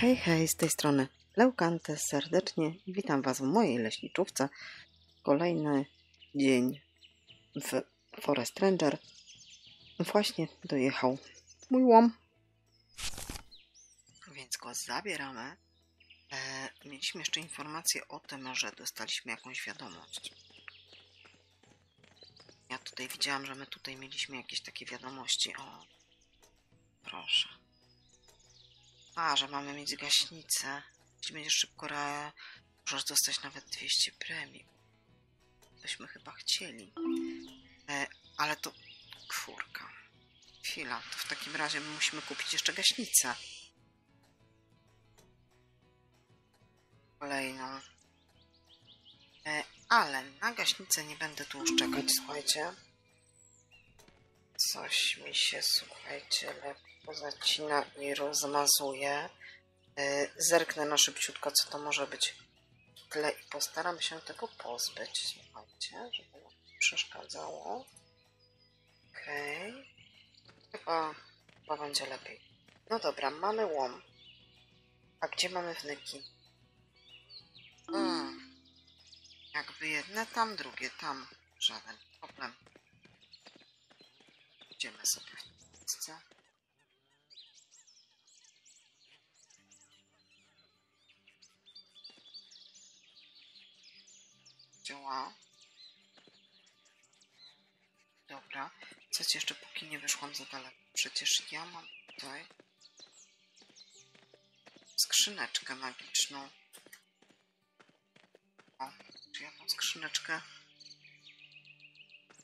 Hej, hej, z tej strony Leukante serdecznie witam Was w mojej leśniczówce. Kolejny dzień w Forest Ranger. Właśnie dojechał mój łom. Więc go zabieramy. E, mieliśmy jeszcze informację o tym, że dostaliśmy jakąś wiadomość. Ja tutaj widziałam, że my tutaj mieliśmy jakieś takie wiadomości. O, proszę. A, że mamy mieć gaśnicę. Jeśli będziesz szybko re... możesz dostać nawet 200 premii. Tośmy chyba chcieli. E, ale to... Czwórka. Chwila, to w takim razie my musimy kupić jeszcze gaśnicę. Kolejną. E, ale na gaśnicę nie będę tu już czekać, słuchajcie. Coś mi się, słuchajcie, lekko zacina i rozmazuje. E, Zerknę na szybciutko, co to może być w tle i postaram się tego pozbyć, słuchajcie, żeby nam przeszkadzało. Okej. Chyba, chyba będzie lepiej. No dobra, mamy łom. A gdzie mamy wnyki? Hmm. Jakby jedne tam, drugie tam. Żaden problem. Idziemy sobie w miejsce. Dobra. Chcecie jeszcze póki nie wyszłam za daleko. Przecież ja mam tutaj skrzyneczkę magiczną. O, czy ja mam skrzyneczkę?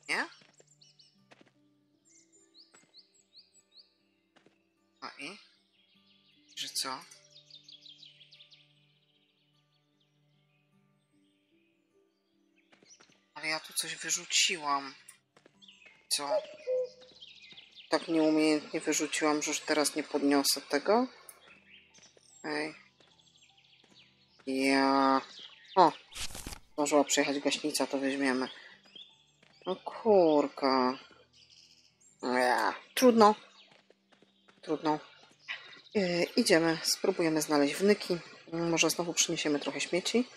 Nie? No i? Że co? Ale ja tu coś wyrzuciłam. Co? Tak nieumiejętnie wyrzuciłam, że już teraz nie podniosę tego? Ej. Ja... O! Zdążyła przyjechać gaśnica, to weźmiemy. No kurka. Ja. Trudno. Trudno. Yy, idziemy, spróbujemy znaleźć wnyki. Może znowu przyniesiemy trochę śmieci.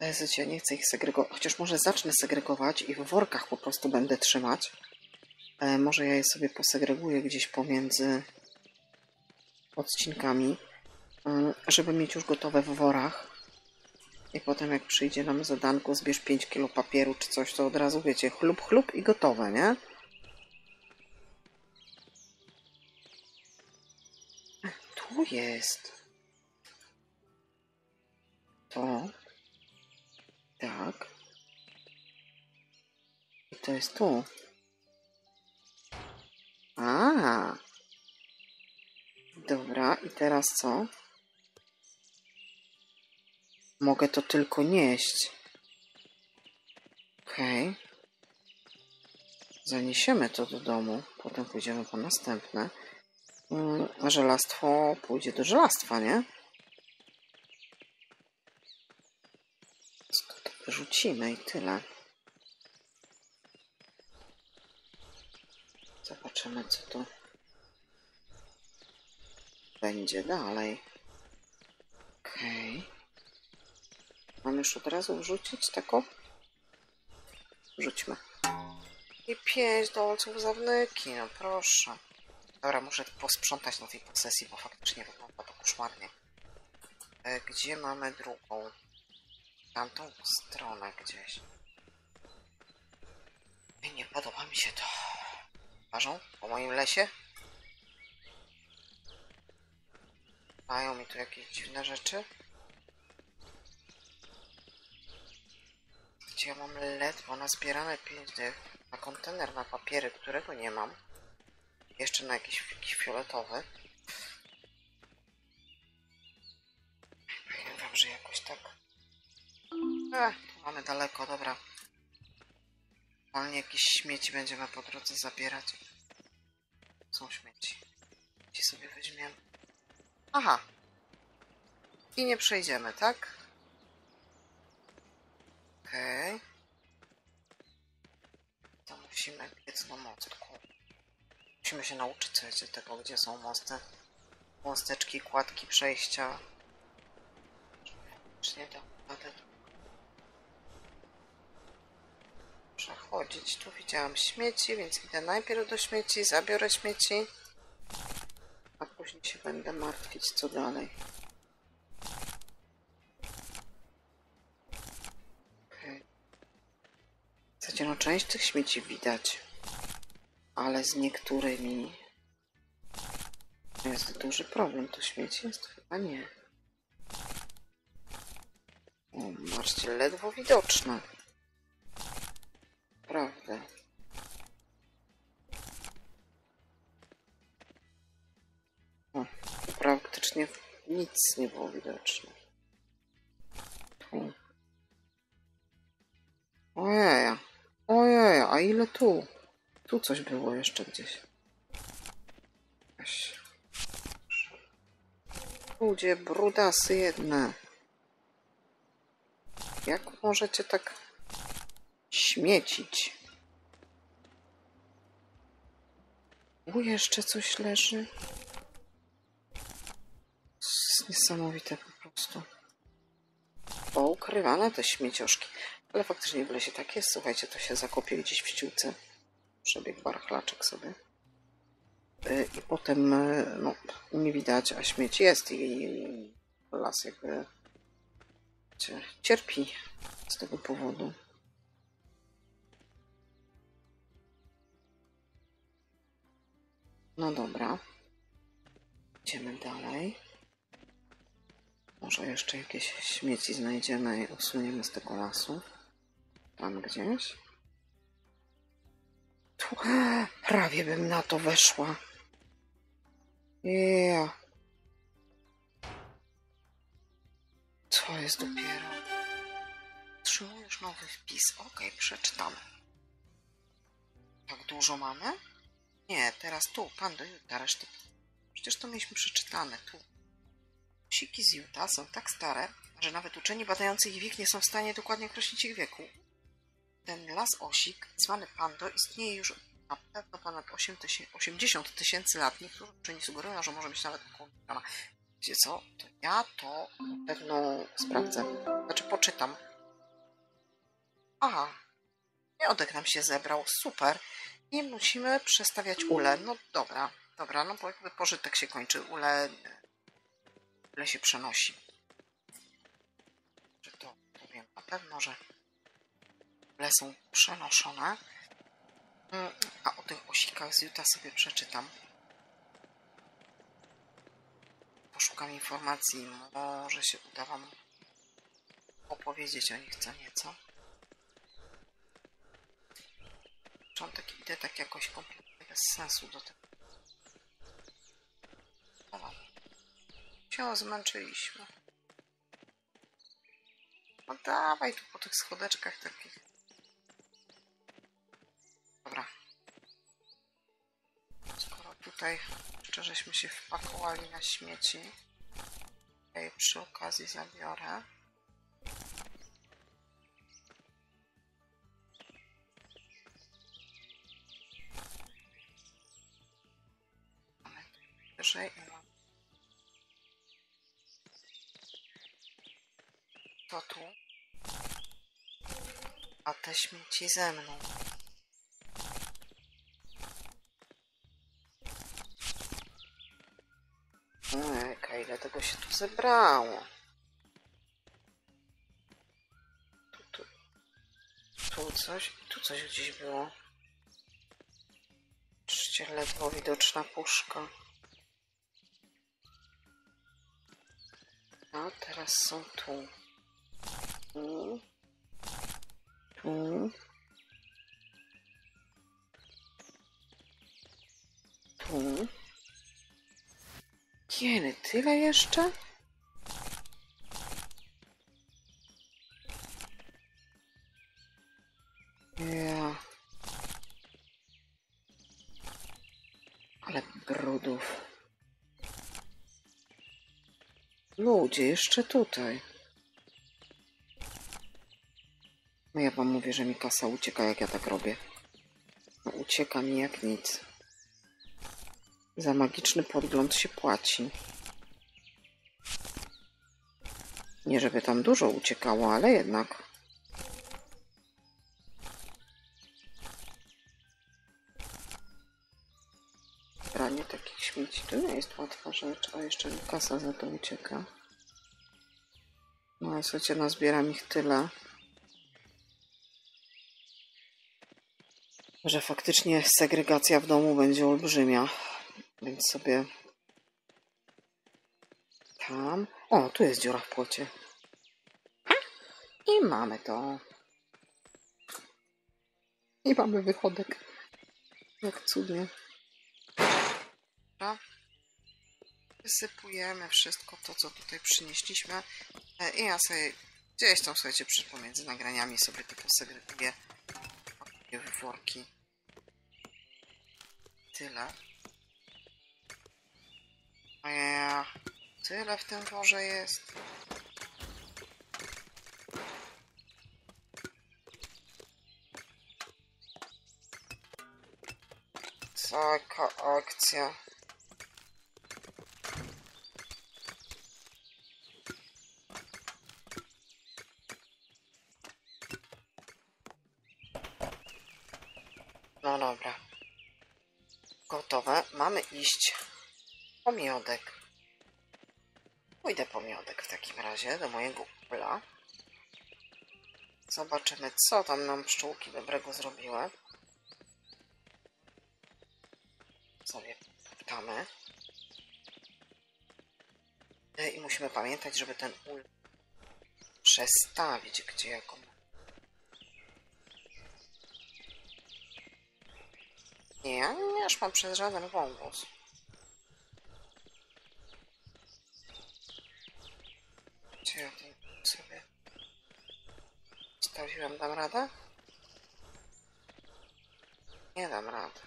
Wiecie, nie chcę ich segregować. Chociaż może zacznę segregować i w workach po prostu będę trzymać. E, może ja je sobie posegreguję gdzieś pomiędzy odcinkami, mm, żeby mieć już gotowe w worach. I potem jak przyjdzie nam zadanko, zbierz 5 kilo papieru czy coś, to od razu wiecie, chlub, chlub i gotowe, nie? Tu jest. To. Tak. I to jest tu. A. Dobra, i teraz co? Mogę to tylko nieść. Okej. Okay. Zaniesiemy to do domu. Potem pójdziemy po następne. Mm, a żelastwo pójdzie do żelastwa, nie? Wyrzucimy i tyle. Zobaczymy, co tu będzie dalej. Okej. Okay. Mam już od razu wrzucić tako? Wrzućmy. I pięć dolców za wnyki, no proszę. Dobra, muszę posprzątać na tej posesji, bo faktycznie wygląda to koszmarnie. E, gdzie mamy drugą? Tamtą stronę gdzieś. I nie podoba mi się to. Ważą po moim lesie? Mają mi tu jakieś dziwne rzeczy? Gdzie ja mam ledwo nazbierane 5 dych na kontener na papiery, którego nie mam. Jeszcze na jakiś, jakiś fioletowy. Ech, mamy daleko, dobra. Normalnie jakieś śmieci będziemy po drodze zabierać. Są śmieci. Gdzie sobie weźmiemy? Aha. I nie przejdziemy, tak? Okej. Okay. To musimy biec do mostku. Musimy się nauczyć coś do tego, gdzie są mosty. Mosteczki, kładki, przejścia. Czy nie da radę przechodzić. Tu widziałam śmieci, więc idę najpierw do śmieci, zabiorę śmieci, a później się będę martwić, co dalej. Okej. Słuchajcie, no część tych śmieci widać, ale z niektórymi jest duży problem. To śmieci jest chyba nie. O, zobaczcie, ledwo widoczne. Prawda. O, praktycznie nic nie było widoczne. Tu. Ojej, ojej, a ile tu? Tu coś było jeszcze gdzieś. Ludzie, brudasy jedne. Jak możecie tak śmiecić? Tu jeszcze coś leży. To jest niesamowite po prostu. Poukrywane te śmiecioszki. Ale faktycznie w lesie tak jest. Słuchajcie, to się zakopie gdzieś w ściółce. Przebiegł barchlaczek sobie. Y, I potem y, no, nie widać, a śmieć jest i las jakby cierpi z tego powodu. No dobra. Idziemy dalej. Może jeszcze jakieś śmieci znajdziemy i usuniemy z tego lasu. Tam gdzieś. Tu, prawie bym na to weszła. Yeah. Co jest dopiero? Otrzymujesz nowy wpis. Okej, przeczytamy. Tak dużo mamy? Nie, teraz tu, pan do Juta, reszty. Przecież to mieliśmy przeczytane, tu. Siki z Juta są tak stare, że nawet uczeni badający ich wiek nie są w stanie dokładnie określić ich wieku. Ten las osik, zwany Pando, istnieje już na pewno ponad 8 tysię- 80 tysięcy lat. Niektórzy uczeni sugerują, że może być nawet około. Wiecie co? To ja to na pewno sprawdzę. Znaczy poczytam. Aha. Miodek nam się zebrał. Super. Nie musimy przestawiać ule. No dobra, dobra, no bo jakby pożytek się kończy. Ule, ule się przenosi. To, to wiem na pewno, że ule są przenoszone. Mm, A o tych osikach z Juta sobie przeczytam. Poszukam informacji. Może się uda Wam opowiedzieć o nich co nieco. Początek idę tak jakoś kompletnie bez sensu do tego. O, się zmęczyliśmy. No dawaj tu po tych schodeczkach takich. Dobra. Skoro tutaj jeszcze żeśmy się wpakowali na śmieci, ja przy okazji zabiorę. Śmieci ze mną. Eka, ile tego się tu zebrało. Tu, tu, tu coś i tu coś gdzieś było. Oczywiście ledwo widoczna puszka. A teraz są tu. Tu. Tu. Tu. Kieny, tyle jeszcze? Ja. Ale brudów. Ludzie, jeszcze tutaj. No ja wam mówię, że mi kasa ucieka, jak ja tak robię. No ucieka mi jak nic. Za magiczny podgląd się płaci. Nie żeby tam dużo uciekało, ale jednak. Branie takich śmieci to nie jest łatwa rzecz, a jeszcze mi kasa za to ucieka. No ale słuchajcie, nazbieram ich tyle. Że faktycznie segregacja w domu będzie olbrzymia. Więc sobie tam. O, tu jest dziura w płocie. I mamy to. I mamy wychodek. Jak cudnie. Wysypujemy wszystko to, co tutaj przynieśliśmy. E, I ja sobie gdzieś tam, słuchajcie, przy pomiędzy nagraniami sobie to posegreguję. W worki. Tyle. Ja, tyle w tym worze jest. Taka akcja. No dobra. Gotowe. Mamy iść po miodek. Pójdę po miodek w takim razie do mojego ula. Zobaczymy, co tam nam pszczółki dobrego zrobiły. Sobie pytamy. E, I musimy pamiętać, żeby ten ul przestawić gdzie jaką. Ja nie mam przez żaden wąwóz. Gdzie ja ten sobie stawiłem? Dam radę? Nie dam rady.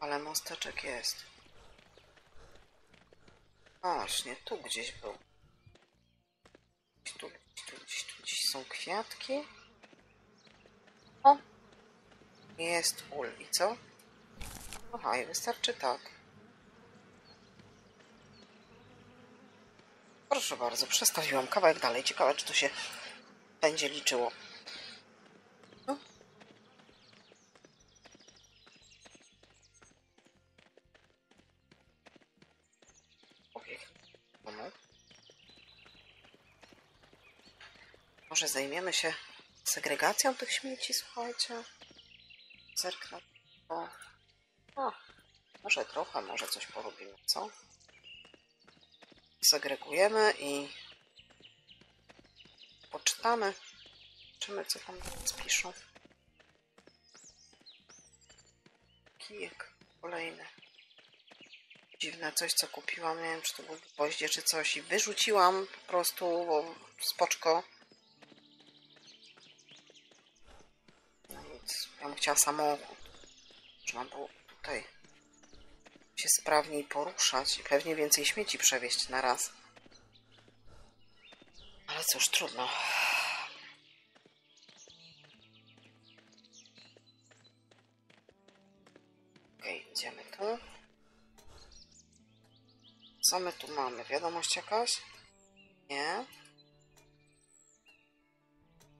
Ale mosteczek jest. Właśnie, tu gdzieś był. Tu, tu, gdzieś tu, gdzieś są kwiatki. O! Jest ul. I co? Aha, i wystarczy tak. Proszę bardzo, przestawiłam kawałek dalej. Ciekawe, czy to się będzie liczyło. No. Może zajmiemy się segregacją tych śmieci, słuchajcie. Zerknę. O. o. Może trochę, może coś porobimy, co? segregujemy i poczytamy. Zobaczymy, co tam teraz piszą. Kijek kolejny. Dziwne coś, co kupiłam. Nie wiem, czy to był gwoździe, czy coś. I wyrzuciłam po prostu spoczko. Chciała samochód. Mam było tutaj się sprawniej poruszać i pewnie więcej śmieci przewieźć na raz. Ale cóż, trudno. Okej, okay, idziemy tu. Co my tu mamy? Wiadomość jakaś? Nie.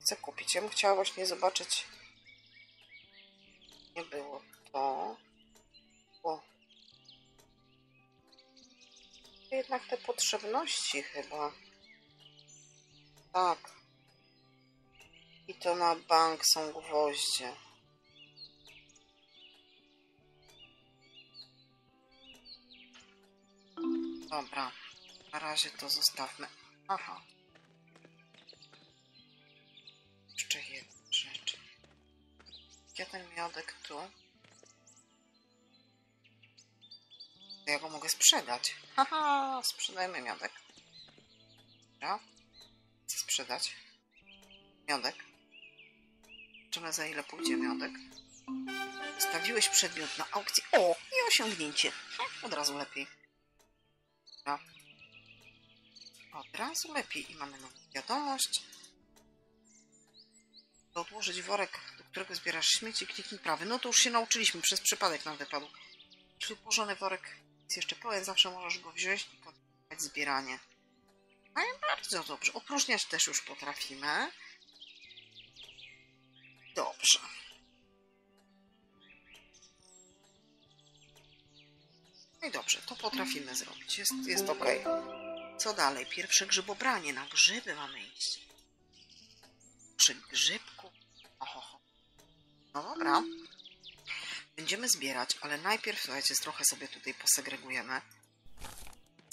Chcę kupić. Ja bym chciała właśnie zobaczyć. Nie było to. O, jednak te potrzebności chyba. Tak. I to na bank są gwoździe. Dobra. Na razie to zostawmy. Aha. Ja ten miodek tu. Ja go mogę sprzedać. Haha, sprzedajmy miodek. Dobra. Chcę sprzedać. Miodek. Zobaczymy za ile pójdzie miodek. Stawiłeś przedmiot na aukcji. O, i osiągnięcie. Od razu lepiej. Dobra. Od razu lepiej. I mamy nową wiadomość. Odłożyć worek, którego zbierasz śmieci, kliknij prawy. No to już się nauczyliśmy, przez przypadek nam wypadł. Czyli położony worek jest jeszcze pełen, zawsze możesz go wziąć i kontynuować zbieranie. No i bardzo dobrze. Opróżniać też już potrafimy. Dobrze. No i dobrze, to potrafimy zrobić. Jest, jest ok. Co dalej? Pierwsze grzybobranie. Na grzyby mamy iść. Przy grzybku. No dobra. Będziemy zbierać, ale najpierw, słuchajcie, trochę sobie tutaj posegregujemy.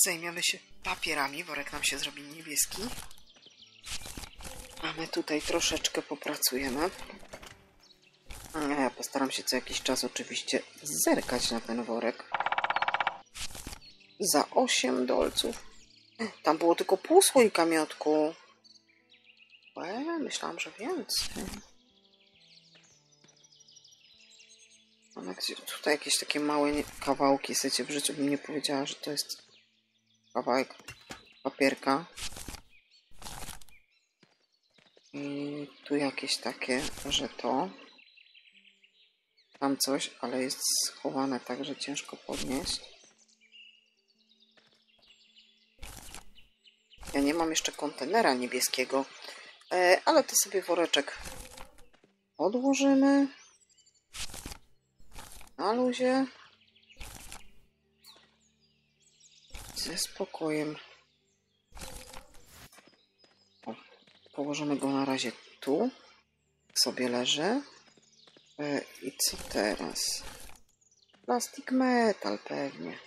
Zajmiemy się papierami. Worek nam się zrobi niebieski. A my tutaj troszeczkę popracujemy. Ja postaram się co jakiś czas oczywiście zerkać na ten worek. Za 8 dolców. Tam było tylko pół słoika miodku. Łe, myślałam, że więcej. Gdzie, tutaj jakieś takie małe kawałki, słuchajcie, w życiu bym nie powiedziała, że to jest kawałek papierka. I tu jakieś takie, że to. Tam coś, ale jest schowane tak, że ciężko podnieść. Ja nie mam jeszcze kontenera niebieskiego, e, ale to sobie woreczek odłożymy. Na luzie. Ze spokojem. O, położymy go na razie tu. Sobie leży. E, I co teraz? Plastik metal pewnie.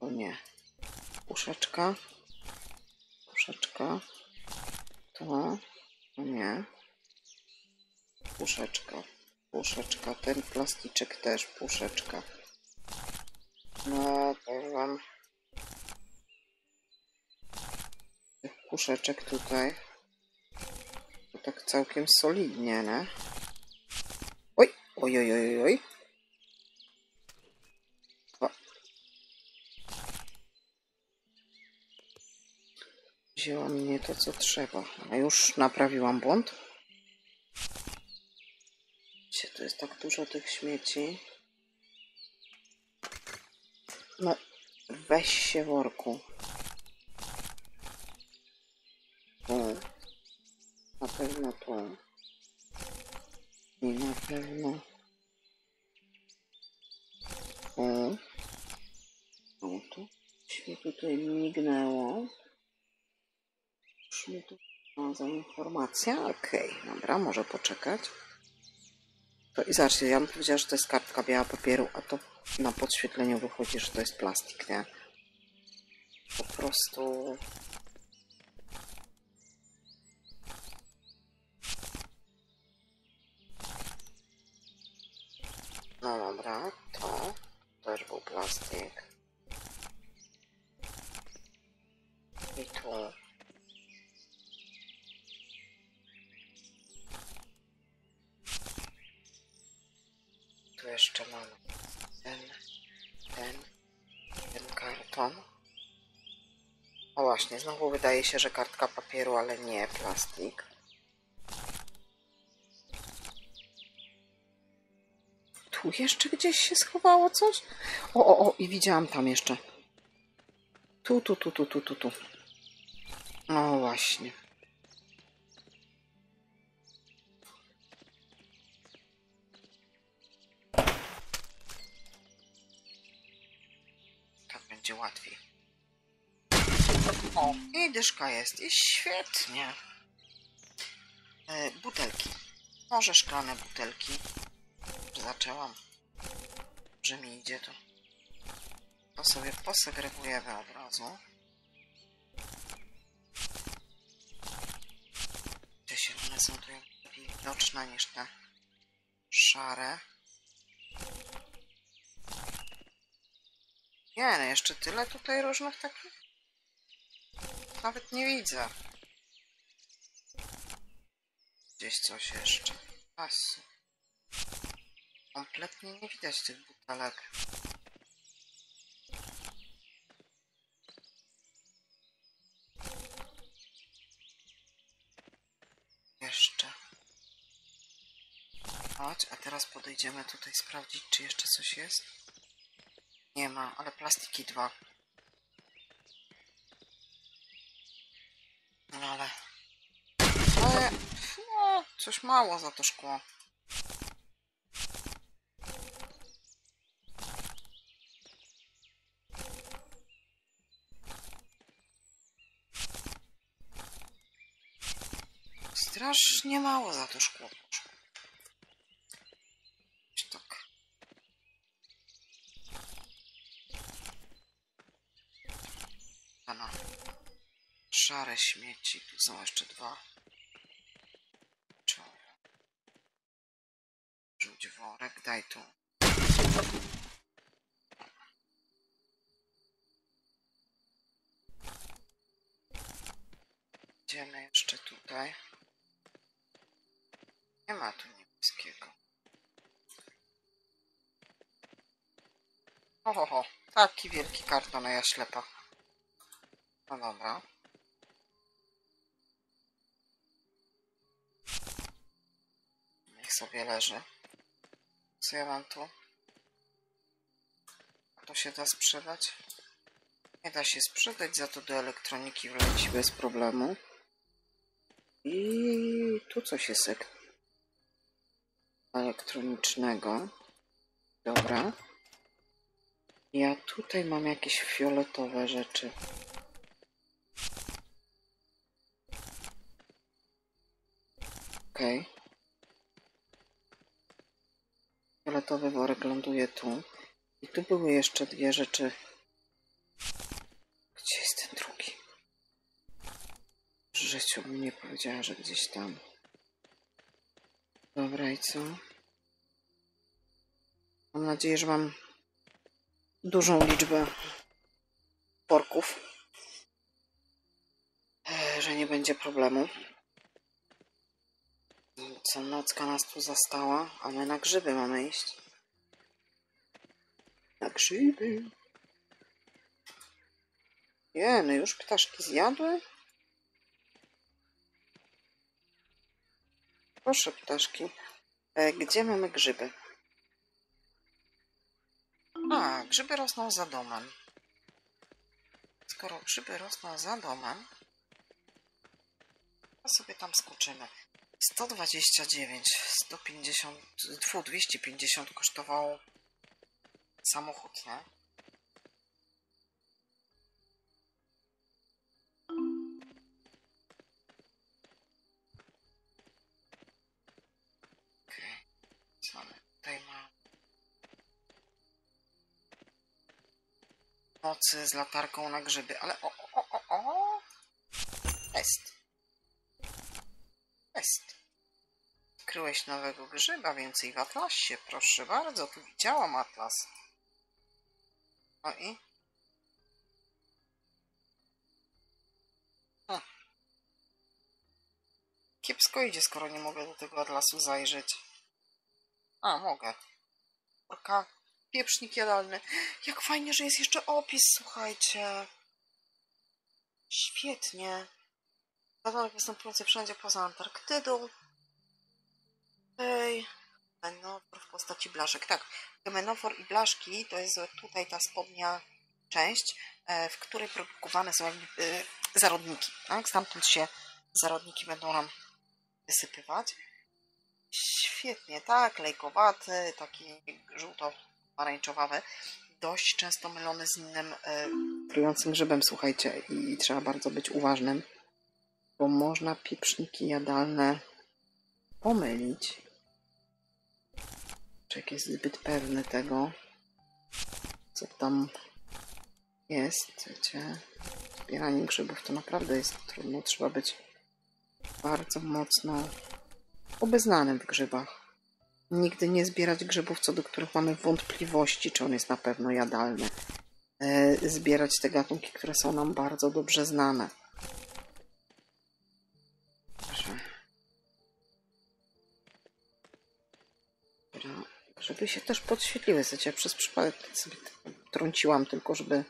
O nie. Puszeczka. Puszeczka. To. O nie. Puszeczka. Puszeczka. Ten plasticzek też puszeczka. No, powiem wam. Tych puszeczek tutaj. To tak całkiem solidnie, nie? Oj, oj, oj, oj, oj. O. Wzięłam nie to, co trzeba. A już naprawiłam błąd. Gdzie to jest tak dużo tych śmieci? No, weź się worku. Tu. Na pewno tu. I na pewno tu. Tu. Coś mi tutaj mignęło. Już mi tu informacja. Okej, dobra, może poczekać. To i zobaczcie, ja bym powiedziała, że to jest kartka biała papieru, a to na podświetleniu wychodzi, że to jest plastik, nie? Po prostu... No dobra, to też był plastik. I tu. Jeszcze mamy ten, ten, ten karton. O właśnie, znowu wydaje się, że kartka papieru, ale nie plastik. Tu jeszcze gdzieś się schowało coś? O, o, o, i widziałam tam jeszcze. Tu, tu, tu, tu, tu, tu, tu. O, właśnie. O, i dyszka jest. I świetnie. E, butelki. Może szklane butelki. Zaczęłam. Że mi idzie to. To sobie posegregujemy od razu. Te zielone są tu lepiej widoczne niż te szare. Nie, no jeszcze tyle tutaj różnych takich. Nawet nie widzę. Gdzieś coś jeszcze. Asu. Kompletnie nie widać tych butelek. Jeszcze. Chodź, a teraz podejdziemy tutaj sprawdzić, czy jeszcze coś jest. Nie ma, ale plastiki dwa. Ale... Ale... No, coś mało za to szkło. Strasznie mało za to szkło poszło. Jakoś Tak. Pana. Szare śmieci. Tu są jeszcze dwa. Czoło. Rzuć worek, daj tu. Idziemy jeszcze tutaj. Nie ma tu niebieskiego. Ho, ho, ho. Taki wielki karton, a ja ślepa. No dobra. Niech sobie leży. Co ja mam tu? To się da sprzedać? Nie da się sprzedać, za to do elektroniki wleci bez problemu. I tu coś jest ek- elektronicznego. Dobra. Ja tutaj mam jakieś fioletowe rzeczy. Okej. Fioletowy worek ląduje tu. I tu były jeszcze dwie rzeczy. Gdzie jest ten drugi? W życiu mi nie powiedziała, że gdzieś tam. Dobra, i co? Mam nadzieję, że mam dużą liczbę porków. E, Że nie będzie problemu. Co nocka nas tu zastała, a my na grzyby mamy iść. Na grzyby. Nie, no już ptaszki zjadły? Proszę, ptaszki. E, gdzie mamy grzyby? A, grzyby rosną za domem. Skoro grzyby rosną za domem, to sobie tam skoczymy. 129, 150, tfu, 250 kosztował samochód, nie? Okej, co? Nocy z latarką na grzyby, ale o, o, o, o, o! Jest. Odkryłeś nowego grzyba, więcej w atlasie, proszę bardzo, tu widziałam atlas. No i? Kiepsko idzie, skoro nie mogę do tego atlasu zajrzeć. A, mogę. Orka, pieprznik jadalny. Jak fajnie, że jest jeszcze opis, słuchajcie. Świetnie. Gatunek występujący wszędzie poza Antarktydą. Ej. Gemenofor w postaci blaszek. Tak, gemenofor i blaszki to jest tutaj ta spodnia część, e, w której produkowane są jakby, e, zarodniki. Tak? Stamtąd się zarodniki będą nam wysypywać. Świetnie, tak, lejkowaty, taki żółto-pomarańczowawy. Dość często mylony z innym e, trującym grzybem, słuchajcie, i trzeba bardzo być uważnym, bo można pieprzniki jadalne pomylić. Czek jest zbyt pewny tego, co tam jest, wiecie. Zbieranie grzybów to naprawdę jest trudno. Trzeba być bardzo mocno obeznanym w grzybach. Nigdy nie zbierać grzybów, co do których mamy wątpliwości, czy on jest na pewno jadalny. E, zbierać te gatunki, które są nam bardzo dobrze znane. Żeby się też podświetliły, ja przez przypadek sobie trąciłam tylko, żeby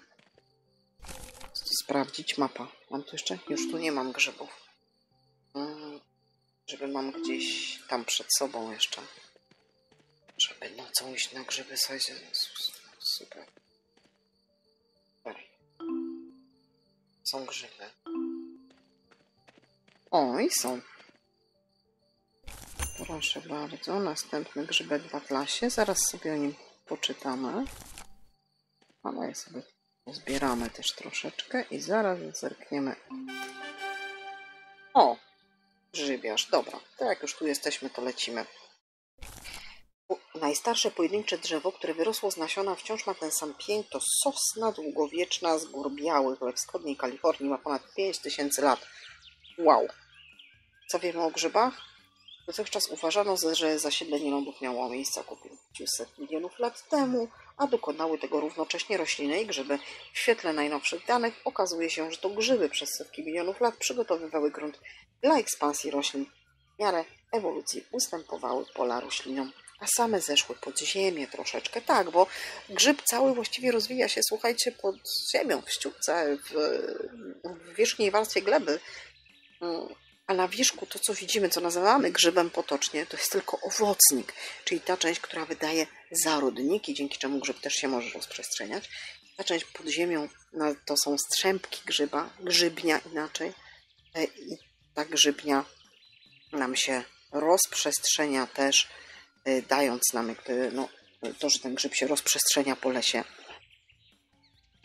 sprawdzić mapa. Mam tu jeszcze? Już tu nie mam grzybów. Mm, Żeby mam gdzieś tam przed sobą jeszcze. Żeby nocą iść na grzyby, su- super. Super. Są grzyby. O, i są. Proszę bardzo, następny grzybek w atlasie. Zaraz sobie o nim poczytamy. Ale sobie zbieramy też troszeczkę i zaraz zerkniemy. O, grzybiarz. Dobra, to jak już tu jesteśmy, to lecimy. Najstarsze pojedyncze drzewo, które wyrosło z nasiona, wciąż ma ten sam pień, to sosna długowieczna z gór białych we wschodniej Kalifornii. Ma ponad 5000 lat. Wow. Co wiemy o grzybach? Dotychczas uważano, że zasiedlenie lądów miało miejsce około 500 milionów lat temu, a dokonały tego równocześnie rośliny i grzyby. W świetle najnowszych danych okazuje się, że to grzyby przez setki milionów lat przygotowywały grunt dla ekspansji roślin. W miarę ewolucji ustępowały pola roślinom, a same zeszły pod ziemię troszeczkę. Tak, bo grzyb cały właściwie rozwija się, słuchajcie, pod ziemią, w ściółce, w, w wierzchniej warstwie gleby. A na wierzchu to, co widzimy, co nazywamy grzybem potocznie, to jest tylko owocnik, czyli ta część, która wydaje zarodniki, dzięki czemu grzyb też się może rozprzestrzeniać. Ta część pod ziemią no, to są strzępki grzyba, grzybnia inaczej. E, I ta grzybnia nam się rozprzestrzenia też, e, dając nam jakby, no, to, że ten grzyb się rozprzestrzenia po lesie.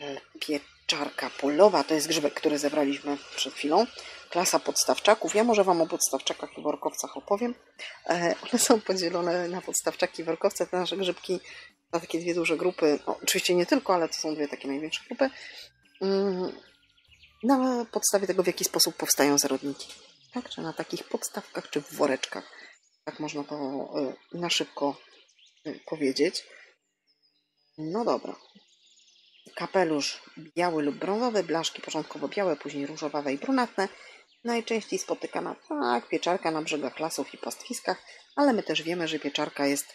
E, pieczarka polowa to jest grzybek, który zebraliśmy przed chwilą klasa podstawczaków. Ja może Wam o podstawczakach i workowcach opowiem. E, one są podzielone na podstawczaki i workowce. Te nasze grzybki na takie dwie duże grupy. No, oczywiście nie tylko, ale to są dwie takie największe grupy. Mm, na podstawie tego, w jaki sposób powstają zarodniki. Tak, czy na takich podstawkach, czy w woreczkach. Tak można to e, na szybko e, powiedzieć. No dobra. Kapelusz biały lub brązowy, blaszki początkowo białe, później różowawe i brunatne, Najczęściej spotykana tak pieczarka na brzegach lasów i pastwiskach, ale my też wiemy, że pieczarka jest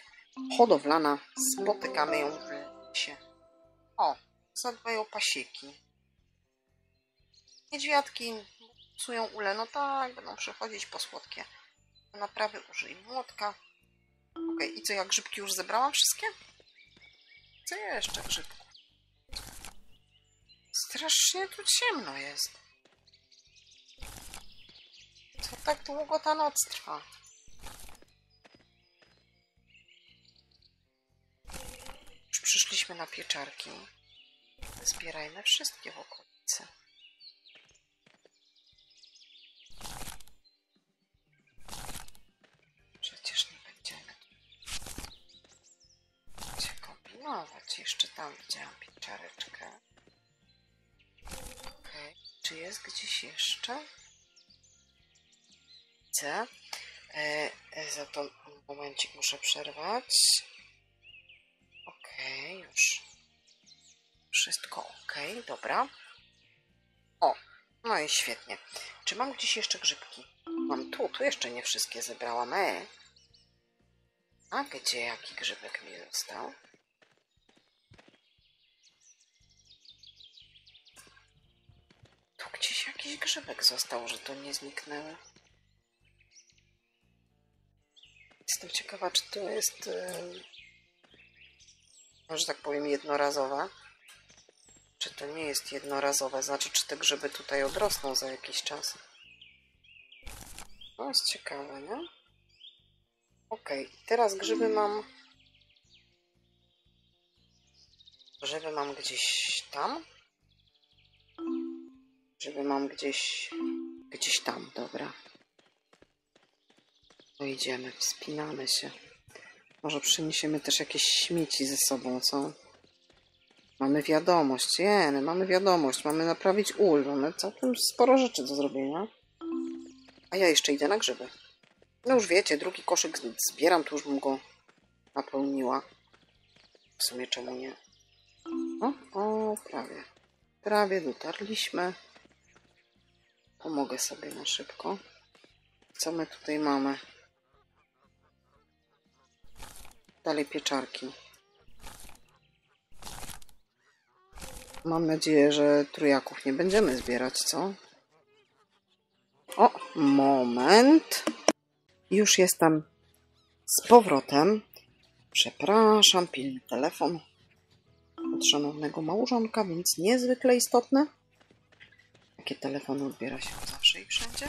hodowlana, spotykamy ją w lesie. O, zadbają pasieki. Niedźwiadki psują ule, no tak, będą przechodzić po słodkie. Naprawy użyj młotka. Ok, i co, ja grzybki już zebrałam wszystkie? Co jeszcze grzybku? Strasznie tu ciemno jest. Co tak długo ta noc trwa? Już przyszliśmy na pieczarki. Zbierajmy wszystkie w okolicy. Przecież nie będziemy Gdzie kombinować. Jeszcze tam widziałam pieczareczkę. Okej. Okay. Czy jest gdzieś jeszcze? Widzę. E, e, za to momencik muszę przerwać. Okay, już. Wszystko ok, dobra. O, no i świetnie. Czy mam gdzieś jeszcze grzybki? Mam tu, tu jeszcze nie wszystkie zebrałam. E. A gdzie jaki grzybek mi został? Tu gdzieś jakiś grzybek został, że to nie zniknęły. Jestem ciekawa, czy to jest, że tak powiem, jednorazowe. Czy to nie jest jednorazowe, znaczy, czy te grzyby tutaj odrosną za jakiś czas. No, jest ciekawe, nie? Ok, teraz grzyby mam... Grzyby mam gdzieś tam. Grzyby mam gdzieś... Gdzieś tam, dobra. To idziemy, wspinamy się. Może przyniesiemy też jakieś śmieci ze sobą, co? Mamy wiadomość, jeny, mamy wiadomość, mamy naprawić ul, mamy całkiem sporo rzeczy do zrobienia. A ja jeszcze idę na grzyby. No już wiecie, drugi koszyk zbieram, to już bym go napełniła. W sumie czemu nie? O, o, prawie. Prawie dotarliśmy. Pomogę sobie na szybko. Co my tutaj mamy? Dalej pieczarki. Mam nadzieję, że trójaków nie będziemy zbierać, co? O, moment. Już jestem z powrotem. Przepraszam, pilny telefon od szanownego małżonka, więc niezwykle istotne. Jakie telefony odbiera się zawsze i wszędzie?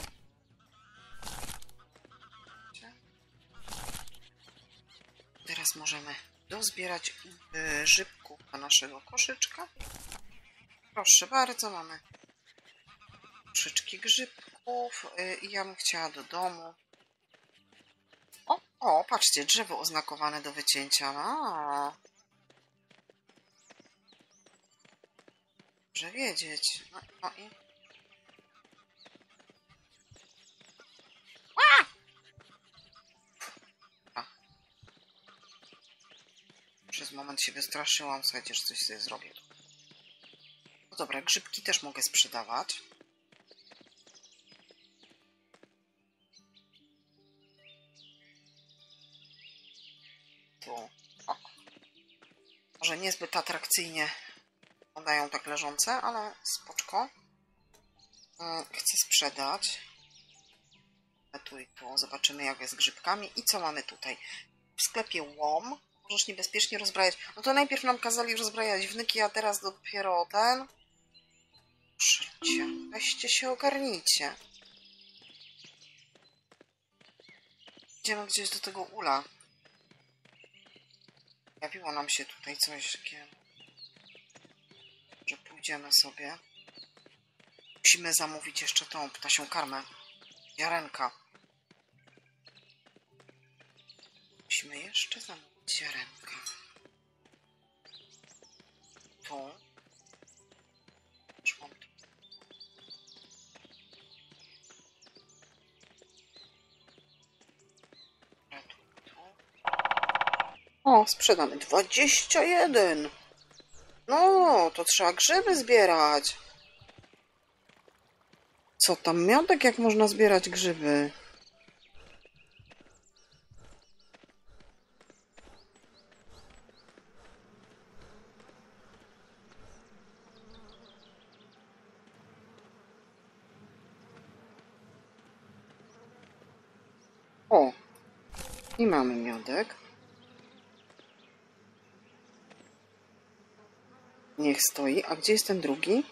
Możemy dozbierać grzybków do naszego koszyczka. Proszę bardzo, mamy koszyczki grzybków y, i ja bym chciała do domu. O, o, patrzcie, drzewo oznakowane do wycięcia. A. Dobrze wiedzieć. No, no i... Się wystraszyłam, słuchajcie, że coś sobie zrobię. No dobra, grzybki też mogę sprzedawać. Tu. O. Może niezbyt atrakcyjnie wyglądają tak leżące, ale spoczko. Mm, Chcę sprzedać. Tu i tu. Zobaczymy jak jest z grzybkami. I co mamy tutaj? W sklepie łom. Możesz niebezpiecznie rozbrajać. No to najpierw nam kazali rozbrajać wnyki, a teraz dopiero ten. Szybcie. Weźcie się, ogarnijcie. Idziemy gdzieś do tego ula. Jawiło nam się tutaj coś takiego że pójdziemy sobie. Musimy zamówić jeszcze tą ptasią karmę. Jarenka. Musimy jeszcze zamówić jarenka. Tu. Tu. O, sprzedamy 21. No, to trzeba grzyby zbierać. Co tam miodek, jak można zbierać grzyby? O, i mamy miodek. Niech stoi. A gdzie jest ten drugi?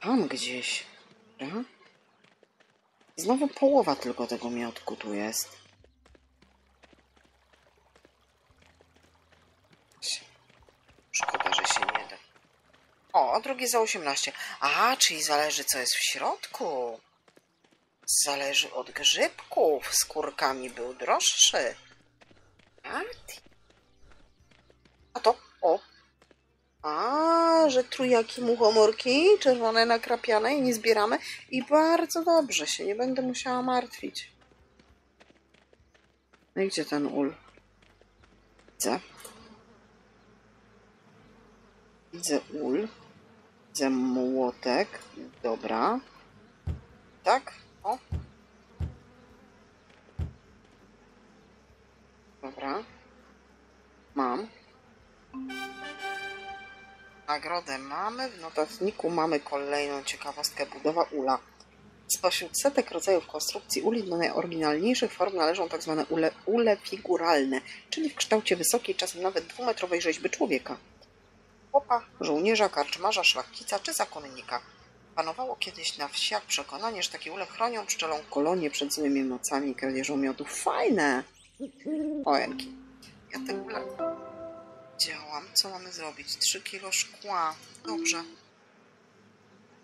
Tam gdzieś. Dobra. Znowu połowa tylko tego miodku tu jest. Szkoda, że się nie da. O, drugi za 18. A, czyli zależy co jest w środku. Zależy od grzybków. Z kurkami był droższy. A, to, o. A, że trójaki muchomorki, czerwone nakrapiane i nie zbieramy. I bardzo dobrze, się nie będę musiała martwić. No i gdzie ten ul? Widzę. Widzę ul. Widzę młotek. Dobra. Tak? O. Dobra. Mam. Nagrodę mamy, w notatniku mamy kolejną ciekawostkę budowa ula. Spośród setek rodzajów konstrukcji uli do najoryginalniejszych form należą tzw. ule, ule figuralne, czyli w kształcie wysokiej, czasem nawet dwumetrowej rzeźby człowieka. Chłopa, żołnierza, karczmarza, szlachcica czy zakonnika. Panowało kiedyś na wsiach przekonanie, że takie ule chronią pszczelą kolonię przed złymi mocami i kradzieżą miodu. Fajne! O, jaki. Ja ule działam. Co mamy zrobić? 3 kilo szkła. Dobrze.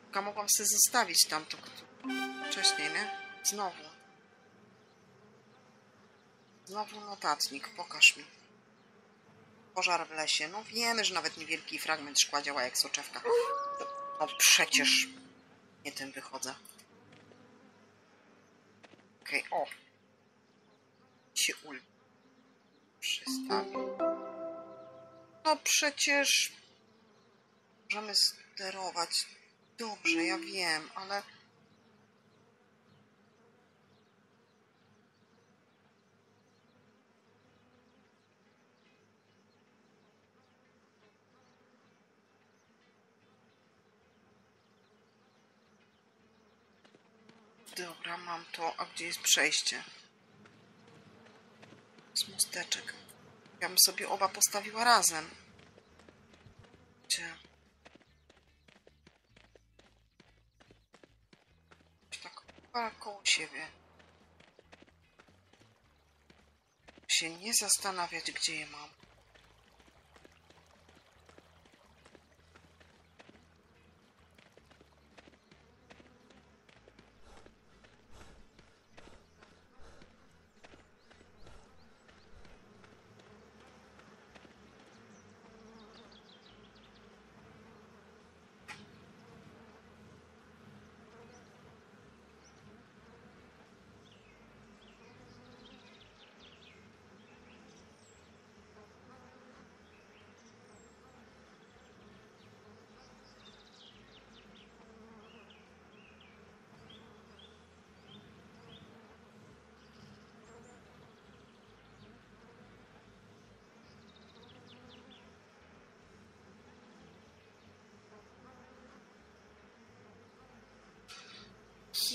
Tylko mogłam sobie zostawić tam to, to wcześniej, nie? Znowu. Znowu notatnik. Pokaż mi. Pożar w lesie. No wiemy, że nawet niewielki fragment szkła działa jak soczewka. No przecież nie tym wychodzę. Okej, okay, o. Się ul. Przystawił. No przecież możemy sterować. Dobrze, ja wiem, ale Dobra, mam to. A gdzie jest przejście? Z mosteczek. Ja bym sobie oba postawiła razem. Gdzie? Tak koło siebie. się nie zastanawiać, gdzie je mam.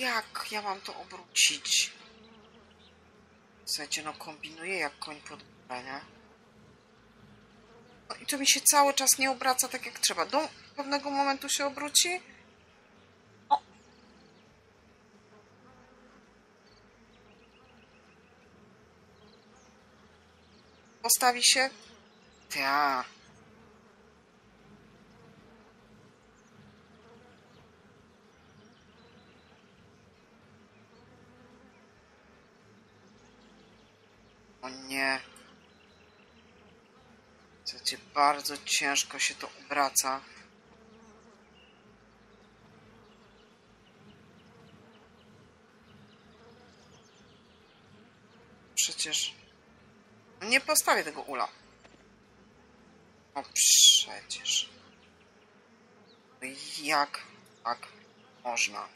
Jak ja mam to obrócić? Słuchajcie, no kombinuję jak koń pod nie? No i to mi się cały czas nie obraca tak jak trzeba. Do pewnego momentu się obróci. O! Postawi się. Ja. O nie. Słuchajcie, bardzo ciężko się to obraca. Przecież... Nie postawię tego ula. O przecież. No Jak tak można?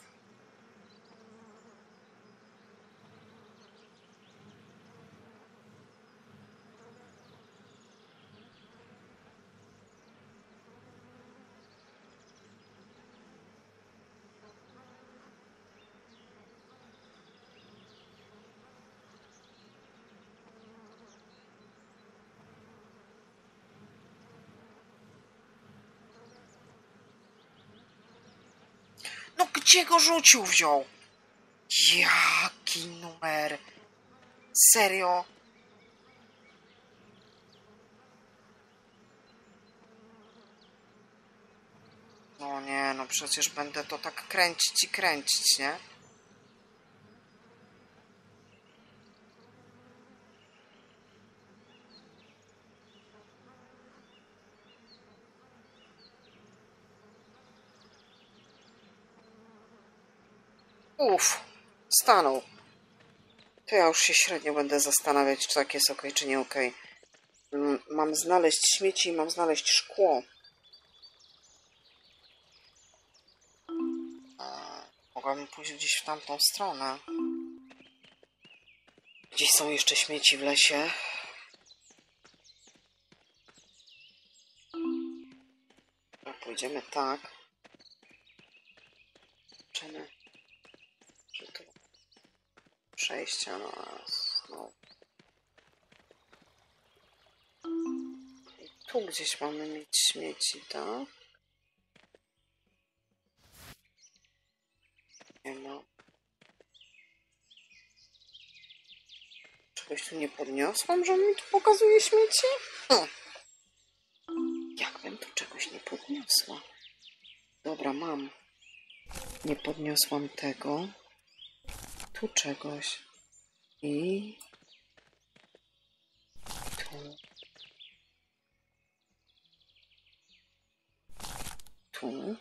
No gdzie go rzucił wziął? Jaki numer? Serio? No nie, no przecież będę to tak kręcić i kręcić, nie? Uff, stanął. To ja już się średnio będę zastanawiać, czy tak jest ok, czy nie ok. Mm, Mam znaleźć śmieci i mam znaleźć szkło. Mogłabym pójść gdzieś w tamtą stronę. Gdzieś są jeszcze śmieci w lesie. No, pójdziemy tak. Zobaczymy. Czy tu przejścia na nas. No. I tu gdzieś mamy mieć śmieci, tak? Nie ma. Czegoś tu nie podniosłam, że mi tu pokazuje śmieci? Hm. Jakbym tu czegoś nie podniosła. Dobra, mam. Nie podniosłam tego. Tu czegoś. I tu. Tu.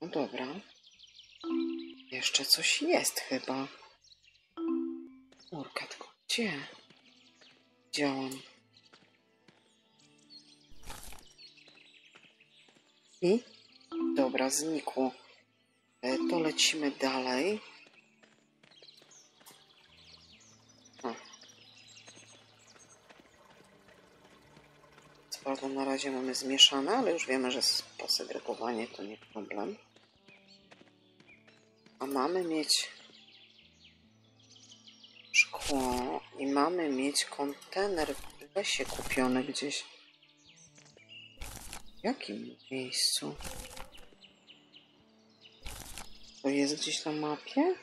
No dobra. Jeszcze coś jest chyba. Urka, tylko gdzie? Działam. I? Dobra, znikło. E, To lecimy dalej. O. Co prawda na razie mamy zmieszane, ale już wiemy, że posegregowanie to nie problem. A mamy mieć szkło i mamy mieć kontener w lesie kupiony gdzieś. W jakim miejscu? To jest gdzieś na mapie?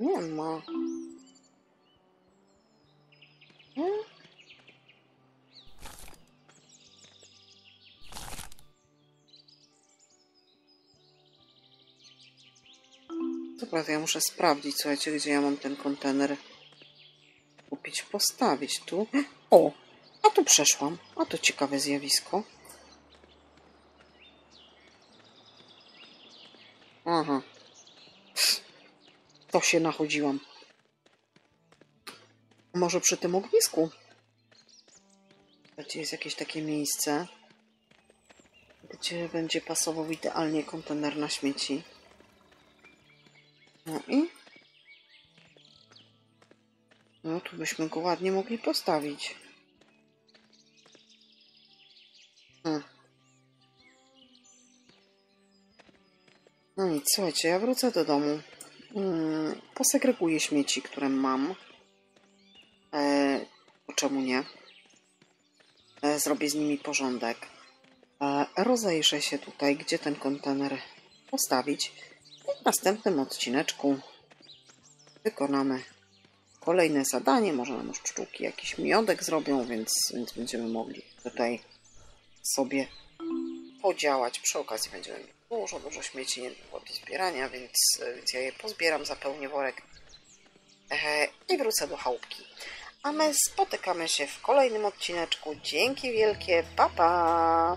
Nie ma. Nie? Dobra, to ja muszę sprawdzić, słuchajcie, gdzie ja mam ten kontener kupić, postawić tu. O, a tu przeszłam. A to ciekawe zjawisko. Aha. To się nachodziłam. Może przy tym ognisku? Gdzie jest jakieś takie miejsce, gdzie będzie pasował idealnie kontener na śmieci. No i? No tu byśmy go ładnie mogli postawić. Słuchajcie, ja wrócę do domu. Mm, posegreguję śmieci, które mam. E, czemu nie? E, zrobię z nimi porządek. E, rozejrzę się tutaj, gdzie ten kontener postawić. I w następnym odcineczku wykonamy kolejne zadanie. Może nam już pszczółki jakiś miodek zrobią, więc, więc będziemy mogli tutaj sobie podziałać. Przy okazji będziemy dużo, dużo śmieci nie było do zbierania, więc, więc ja je pozbieram, zapełnię worek e, i wrócę do chałupki. A my spotykamy się w kolejnym odcineczku. Dzięki wielkie, pa pa!